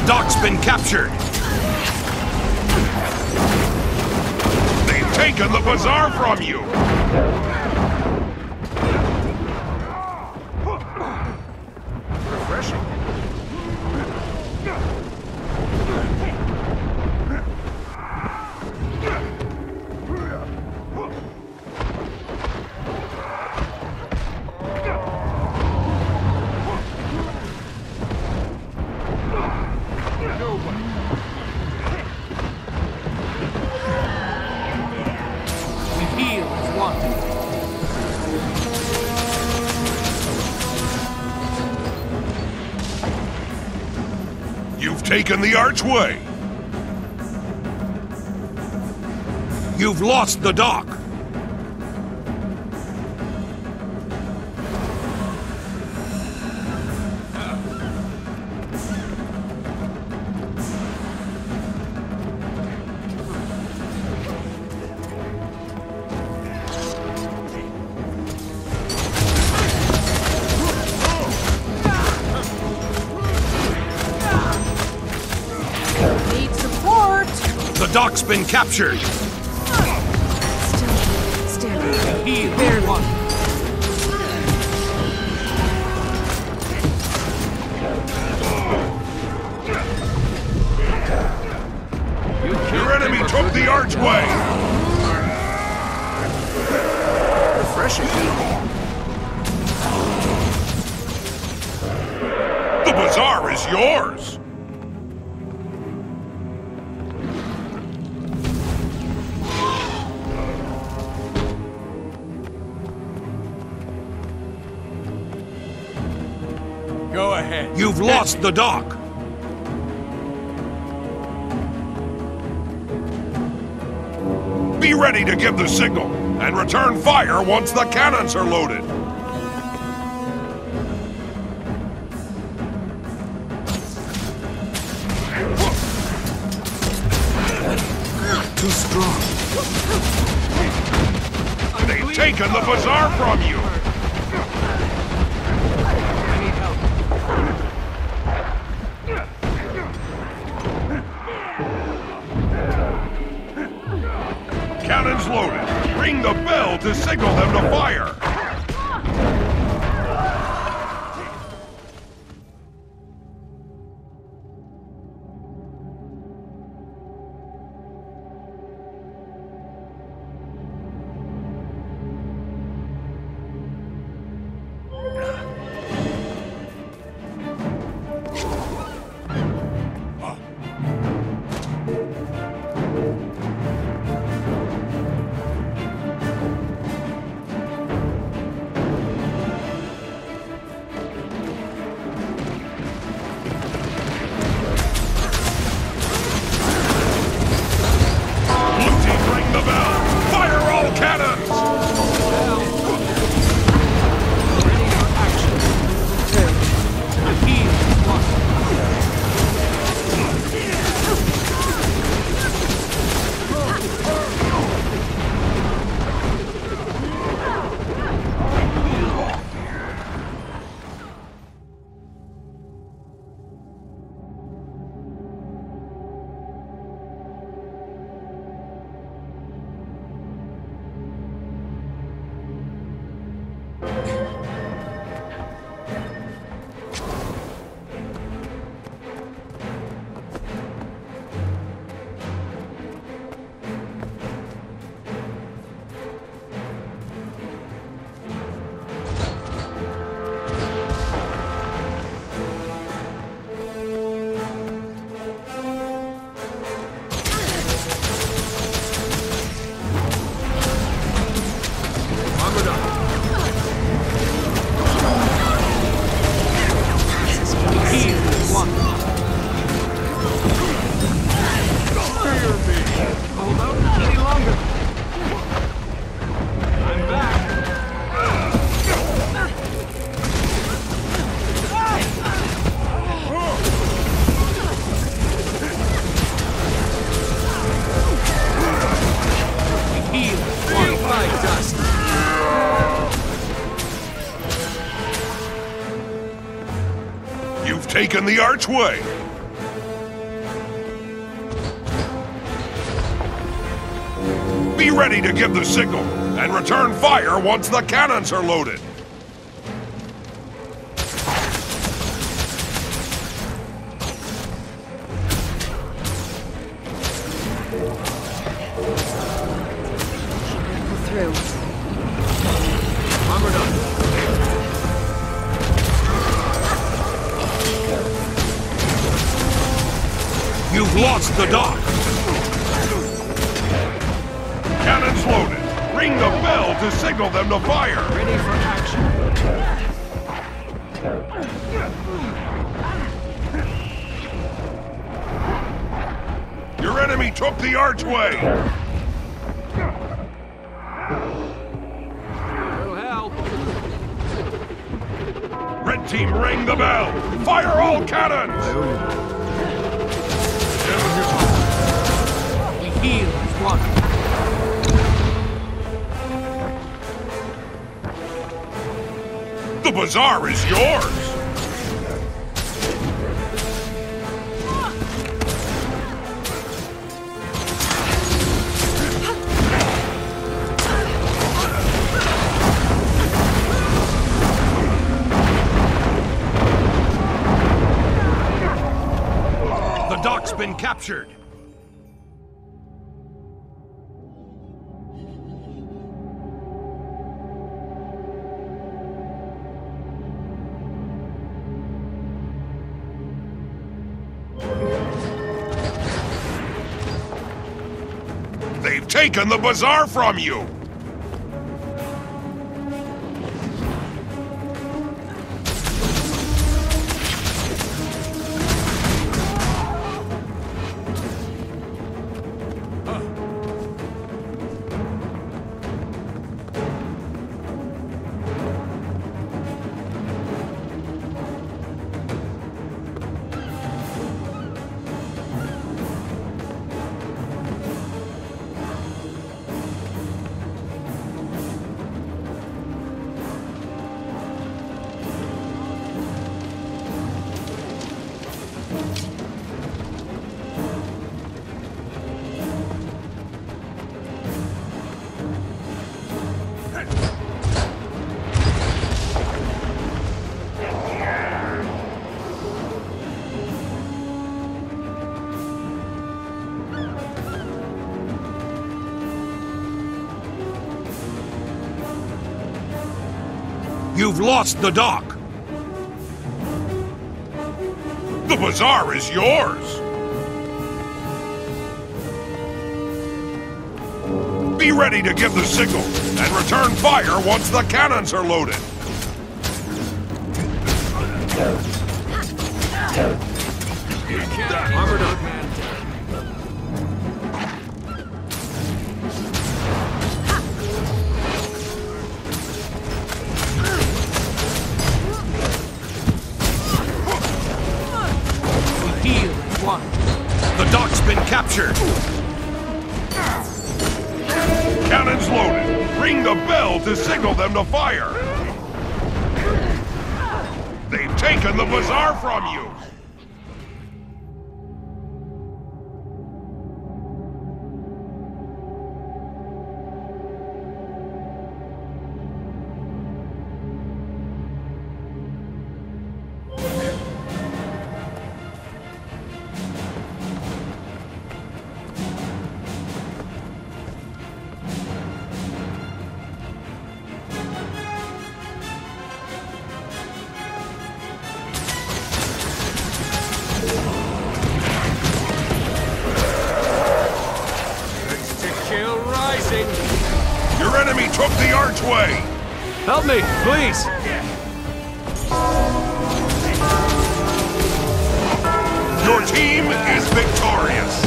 The dock's been captured. They've taken the bazaar from you. Taken the archway. You've lost the dock. Dock's been captured. Still standing. Heal as one. Your enemy took the archway. Refreshing. The bazaar is yours. You've lost the dock. Be ready to give the signal and return fire once the cannons are loaded. Too strong. They've taken the bazaar from you. taken the archway! Be ready to give the signal, and return fire once the cannons are loaded! You've lost the dock. Cannons loaded. Ring the bell to signal them to fire. Ready for action. Your enemy took the archway. Will help. Red team ring the bell. Fire all cannons. Heal as one. The bazaar is yours. The dock's been captured. Taken the bazaar from you! You've lost the dock. The bazaar is yours. Be ready to give the signal and return fire once the cannons are loaded. The bell to signal them to fire. They've taken the bazaar from you. Enemy took the archway. Help me, please. Your team is victorious.